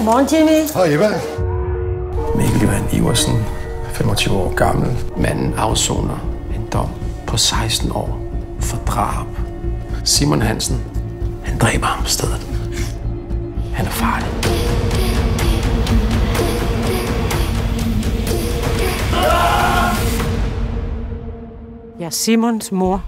Godmorgen, Jimmy. Hej Eva. Mikkel Johan Iversen, 25 år gammel. Manden afsoner en dom på 16 år for drab. Simon Hansen, han dræber ham på stedet. Han er farlig. Jeg er Simons mor.